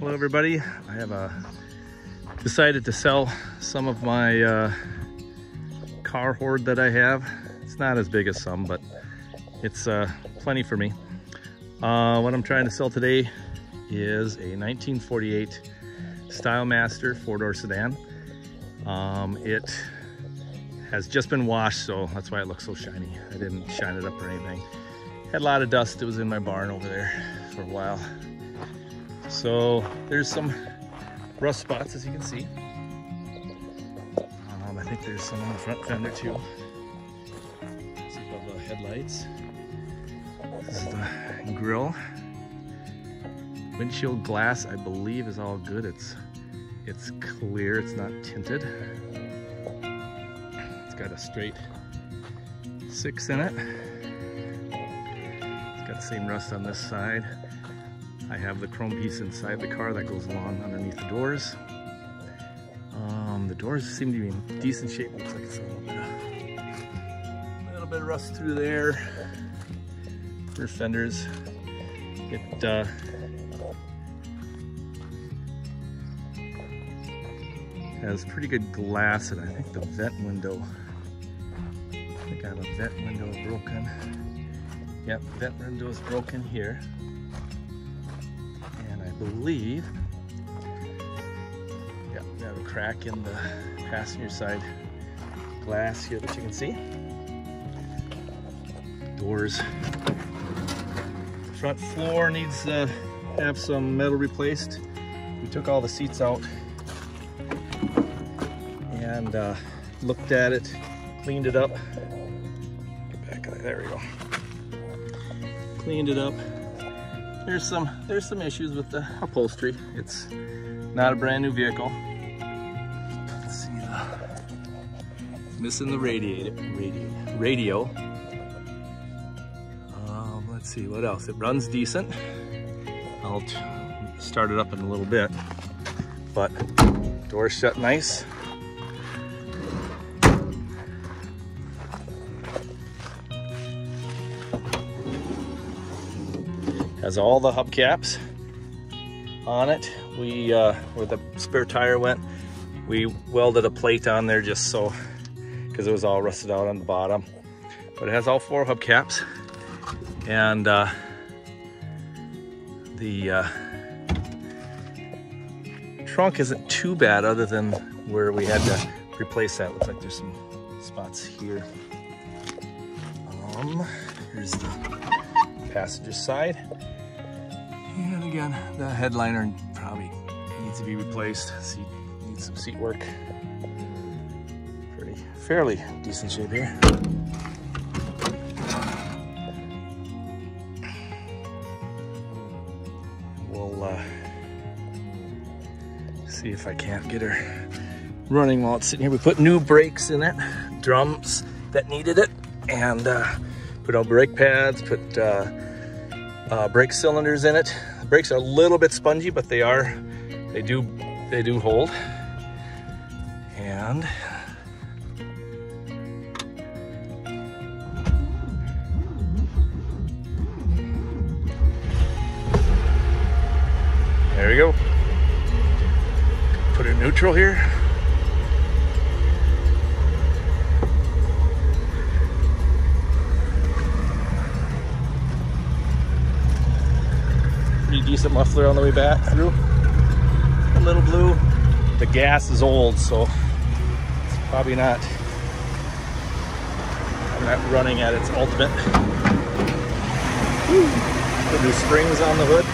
Hello everybody. I have uh, decided to sell some of my uh, car hoard that I have. It's not as big as some, but it's uh, plenty for me. Uh, what I'm trying to sell today is a 1948 Stylemaster four-door sedan. Um, it has just been washed, so that's why it looks so shiny. I didn't shine it up or anything. Had a lot of dust. It was in my barn over there for a while. So there's some rust spots, as you can see. Um, I think there's some on the front fender too. Is above the headlights. This is the grill. Windshield glass, I believe, is all good. It's it's clear. It's not tinted. It's got a straight six in it. It's got the same rust on this side. I have the chrome piece inside the car that goes along underneath the doors. Um, the doors seem to be in decent shape. Looks like it's a little bit of, little bit of rust through there. Rear fenders. It uh, has pretty good glass and I think the vent window I think I have a vent window broken. Yep, vent window is broken here believe, yeah, we have a crack in the passenger side glass here that you can see. Doors. Front floor needs to have some metal replaced. We took all the seats out and uh, looked at it, cleaned it up. Get back, there we go. Cleaned it up, there's some there's some issues with the upholstery. It's not a brand new vehicle. Let's see the missing the radiator radio radio. Um, let's see what else. It runs decent. I'll start it up in a little bit, but doors shut nice. Has all the hubcaps on it. We, uh, where the spare tire went, we welded a plate on there just so, because it was all rusted out on the bottom. But it has all four hubcaps. And uh, the uh, trunk isn't too bad other than where we had to replace that. Looks like there's some spots here. Um, here's the passenger side. And again, the headliner probably needs to be replaced. Seat needs some seat work. Pretty fairly decent shape here. We'll uh, see if I can't get her running while it's sitting here. We put new brakes in it, drums that needed it, and uh, put all brake pads, put uh, uh, brake cylinders in it. The brakes are a little bit spongy, but they are, they do, they do hold. And there we go. Put it neutral here. Decent muffler on the way back through. A little blue. The gas is old, so it's probably not, not running at its ultimate. Put new springs on the hood.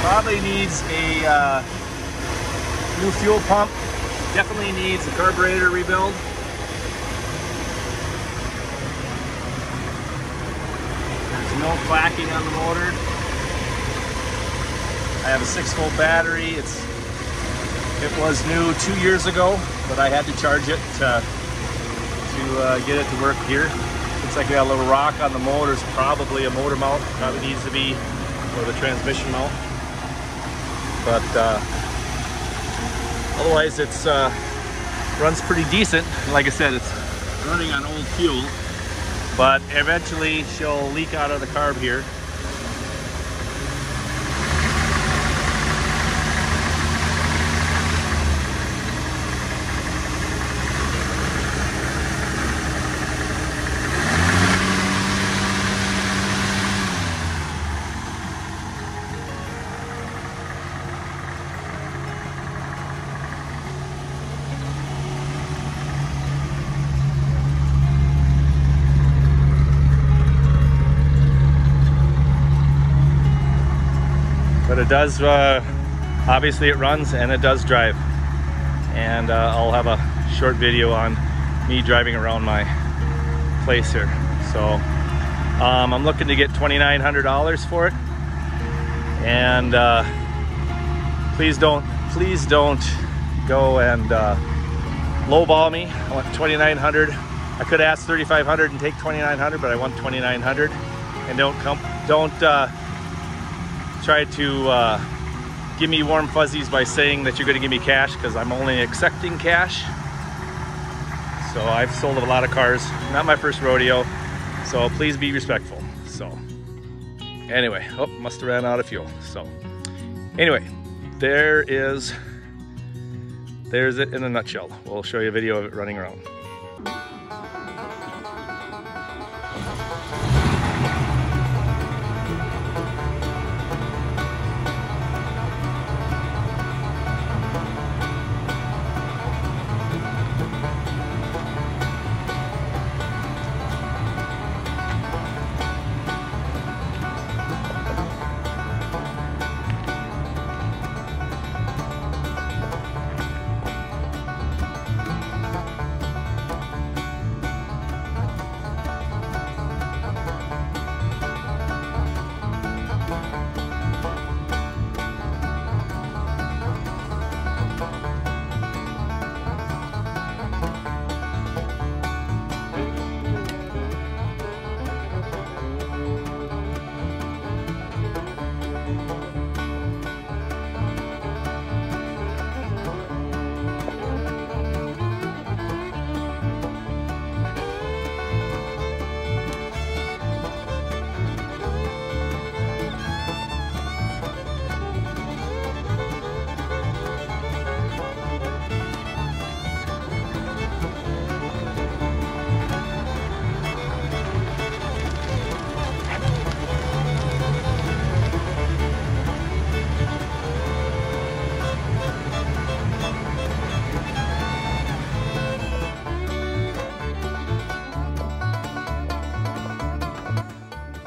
Probably needs a uh, new fuel pump. Definitely needs a carburetor rebuild. On the motor. I have a six volt battery. It's It was new two years ago, but I had to charge it to, to uh, get it to work here. Looks like we got a little rock on the motor. It's probably a motor mount. Probably needs to be, or the transmission mount. But uh, otherwise it's uh, runs pretty decent. Like I said, it's running on old fuel but eventually she'll leak out of the carb here. It does, uh, obviously it runs and it does drive. And uh, I'll have a short video on me driving around my place here. So um, I'm looking to get $2,900 for it. And uh, please don't, please don't go and uh, lowball me. I want 2,900. I could ask 3,500 and take 2,900, but I want 2,900. And don't come, don't uh, try to uh, give me warm fuzzies by saying that you're going to give me cash because I'm only accepting cash. So I've sold a lot of cars, not my first rodeo. So please be respectful. So anyway, oh, must have ran out of fuel. So anyway, there is, there's it in a nutshell. We'll show you a video of it running around.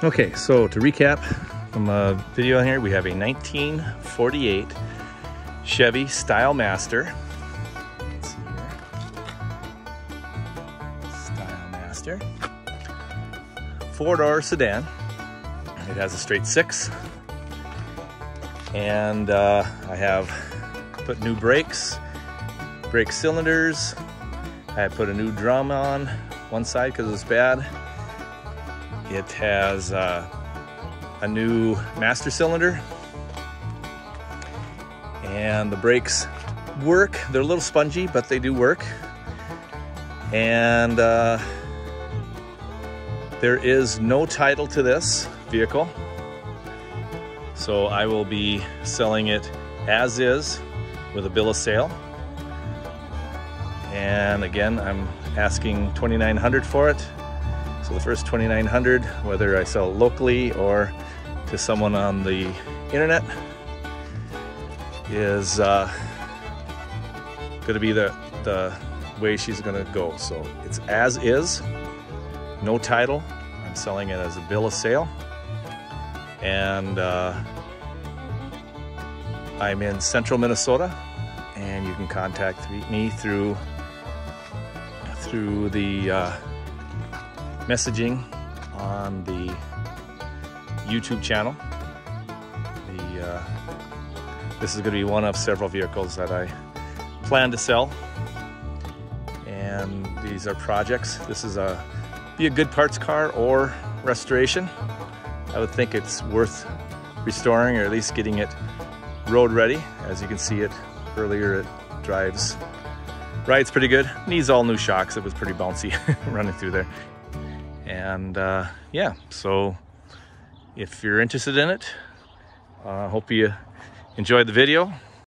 Okay, so to recap from a video here, we have a 1948 Chevy Style Master. Style Master. Four-door sedan. It has a straight six. And uh, I have put new brakes, brake cylinders. I put a new drum on one side because it's bad. It has uh, a new master cylinder and the brakes work. They're a little spongy, but they do work. And uh, there is no title to this vehicle. So I will be selling it as is with a bill of sale. And again, I'm asking 2900 for it. So the first 2,900, whether I sell locally or to someone on the internet, is uh, gonna be the, the way she's gonna go. So it's as is, no title. I'm selling it as a bill of sale. And uh, I'm in central Minnesota and you can contact me through through the uh, messaging on the YouTube channel. The, uh, this is going to be one of several vehicles that I plan to sell. And these are projects. This is a be a good parts car or restoration. I would think it's worth restoring or at least getting it road ready. As you can see it earlier, it drives, rides pretty good. Needs all new shocks. It was pretty bouncy running through there. And uh, yeah, so if you're interested in it, I uh, hope you enjoyed the video.